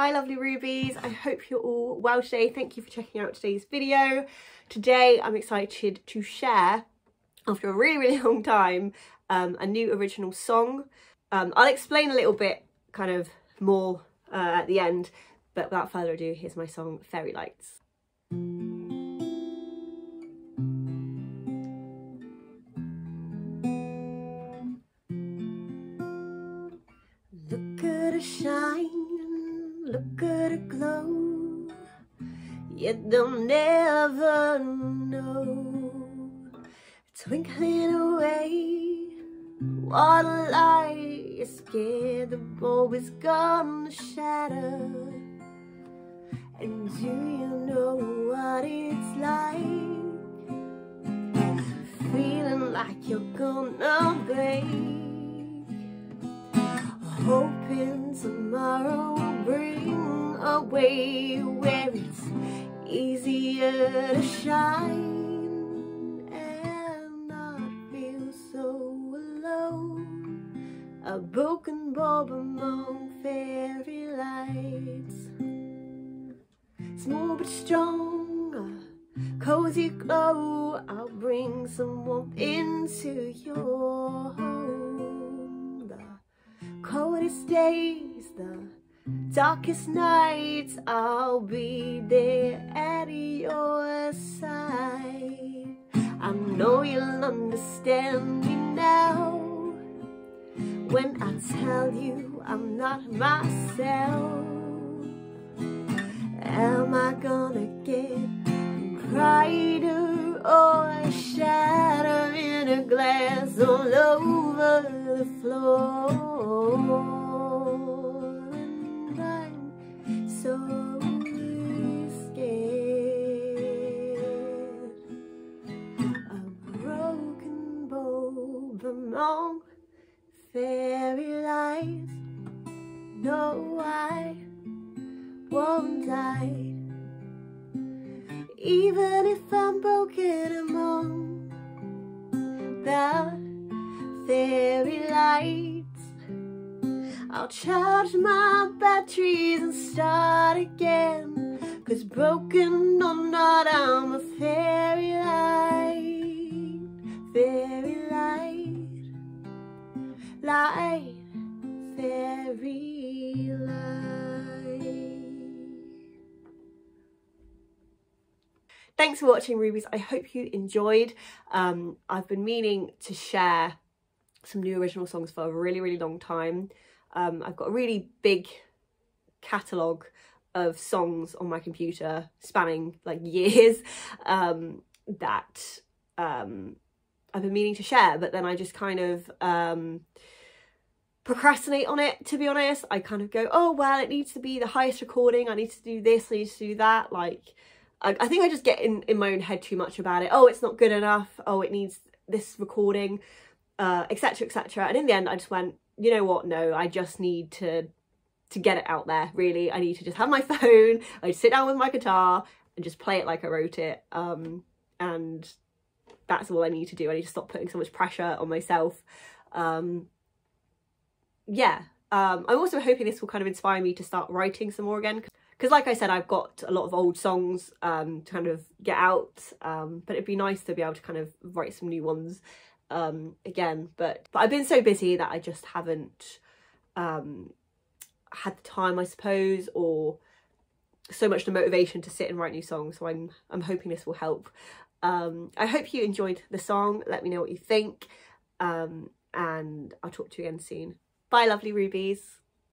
Hi lovely rubies, I hope you're all well today. Thank you for checking out today's video. Today I'm excited to share, after a really really long time, um, a new original song. Um, I'll explain a little bit kind of more uh, at the end, but without further ado, here's my song Fairy Lights. Look at her shine, look at her glow. Yet they'll never know. Twinkling away, what a light. You're scared the bulb is gonna shatter. And do you know what it's like? Feeling like you're gonna break easier to shine and not feel so alone. A broken bulb among fairy lights, small but strong, a cozy glow. I'll bring some warmth into your home. The coldest days, the darkest nights, I'll be there at your side. I know you'll understand me now when I tell you I'm not myself. Am I gonna get brighter or shatter in a glass all over the floor? No, I won't die. Even if I'm broken among the fairy lights, I'll charge my batteries and start again. Cause broken or not, I'm a fairy light, fairy light, light, fairy Thanks for watching Rubies. I hope you enjoyed. Um, I've been meaning to share some new original songs for a really, really long time. Um, I've got a really big catalogue of songs on my computer spanning like years um, that um, I've been meaning to share, but then I just kind of um, procrastinate on it, to be honest. I kind of go, oh, well, it needs to be the highest recording. I need to do this, I need to do that. Like, I, I think I just get in, in my own head too much about it. Oh, it's not good enough. Oh, it needs this recording, etc., uh, etc. Et and in the end, I just went, you know what? No, I just need to to get it out there. Really, I need to just have my phone. I sit down with my guitar and just play it like I wrote it. Um, and that's all I need to do. I need to stop putting so much pressure on myself. Um, yeah, um, I'm also hoping this will kind of inspire me to start writing some more again. Because like I said, I've got a lot of old songs um, to kind of get out, um, but it'd be nice to be able to kind of write some new ones um, again. But, but I've been so busy that I just haven't um, had the time, I suppose, or so much the motivation to sit and write new songs. So I'm, I'm hoping this will help. Um, I hope you enjoyed the song. Let me know what you think. and I'll talk to you again soon. Bye, lovely rubies.